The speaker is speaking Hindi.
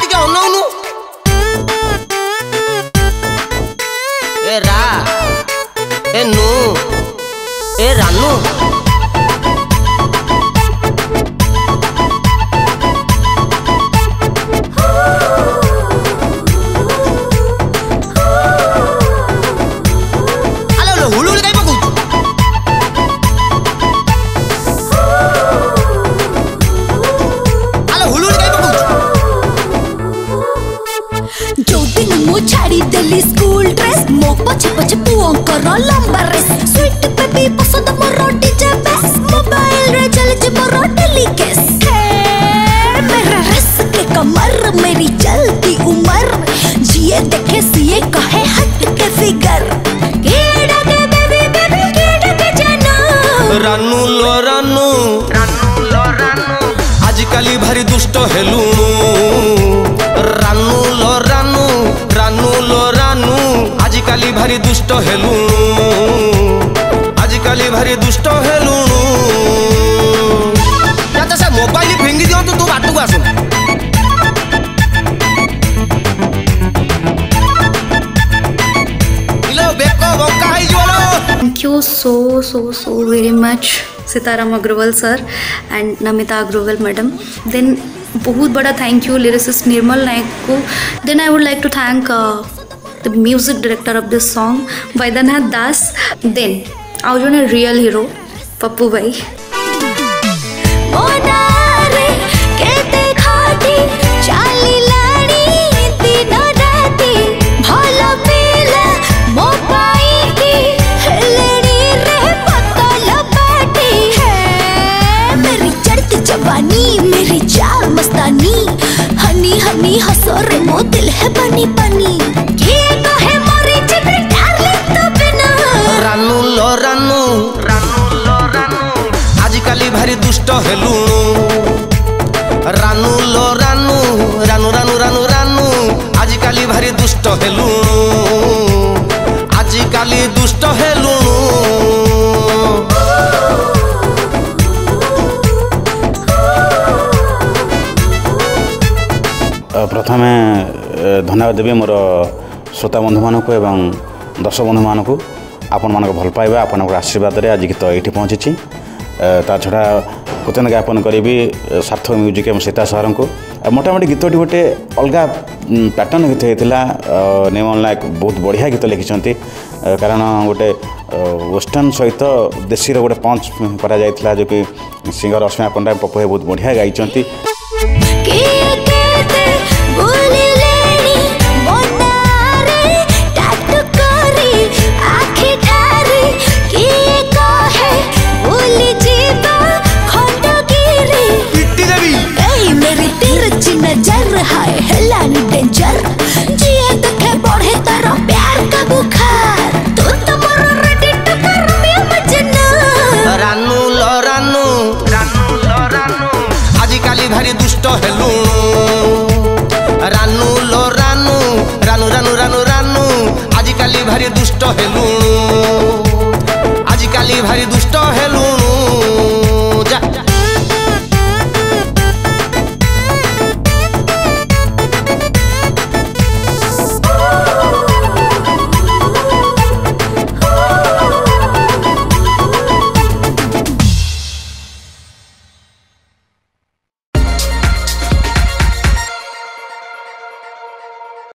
వాటిగా ఉన్నావు నువ్వు ఏ రా ఏ నువ్వు ఏ రన్ను जो दिन मु छाड़ी देली स्कूल ड्रेस मो पछ पछ पुओं कर लंबा रेस स्वीट पे भी पसंद रोटी जे बेस मोबाइल रे चल जे रोटी टेली केस हे मेरा रस के कमर मेरी चलती उम्र। जिए देखे सिए कहे हट के फिगर केड़ा के बेबी बेबी केड़ा के जानो। रानू लो रानू। रानू लो रानू। आजकल भारी दुष्ट हेलू। आजिकल भारी दुष्ट से मोबाइल फिंगी तू thank you so so so very much Sitaram Agarwal sir and Namita Agarwal madam. Then बहुत बड़ा thank you lyricist Nirmal Nayak को। Then I would like to thank the music director of this song, Vaidyanath Das. Then, Arjun a real hero, Papu Bhai. हनी हनी हसो रे मो दिल है बनी बनी ହେଲୁଣୁ ରାନୁ ଲୋ ରାନୁ ରାନୁ ରାନୁ ରାନୁ ରାନୁ ଆଜିକାଲି ଭାରି ଦୁଷ୍ଟ ହେଲୁଣୁ ଆଜିକାଲି ଦୁଷ୍ଟ ହେଲୁଣୁ ପ୍ରଥମେ ଧନ୍ୟବାଦ ଦେବି ମୋର ଶ୍ରୋତା ବନ୍ଧୁମାନଙ୍କୁ ଏବଂ ଦର୍ଶକ ବନ୍ଧୁମାନଙ୍କୁ। ଆପଣମାନଙ୍କ ଭଲ ପାଇବା ଆପଣଙ୍କର ଆଶୀର୍ବାଦରେ ଆଜି ଗୀତ ଏଇଠି ପହଞ୍ଚିଛି। ତା ଛଡ଼ା କୃତଜ୍ଞ ଜ୍ଞାପନ କରିବି ଏ, ସାର୍ଥକ ମ୍ୟୁଜିକ୍ ଏବଂ ସୀତା ସାରଙ୍କୁ। ଆଉ ମୋଟାମୋଟି ଗୀତଟି ଗୋଟେ ଅଲଗା ପ୍ୟାଟର୍ନ ଗୀତ ହେଇଥିଲା। ନିର୍ମଳ ନାୟକ ବହୁତ ବଢ଼ିଆ ଗୀତ ଲେଖିଛନ୍ତି। ଏ, କାରଣ ଗୋଟେ ୱେଷ୍ଟର୍ଣ୍ଣ ସହିତ ଦେଶୀର ଗୋଟେ ପଞ୍ଚ କରାଯାଇଥିଲା ଯେଉଁକି ସିଙ୍ଗର ଅସ୍ମିତା ପଣ୍ଡା ପପୁ ଭାଇ ବହୁତ ବଢ଼ିଆ ଗାଇଛନ୍ତି। ଭୀତ ହେଲୁଣୁ ରାନୁ ଲୋ ରାନୁ ରାନୁ ରାନୁ ରାନୁ ରାନୁ ଆଜିକାଲି ଭାରି ଦୁଷ୍ଟ ହେଲୁଣୁ ଆଜିକାଲି ଭାରି ଦୁଷ୍ଟ ହେଲୁଣୁ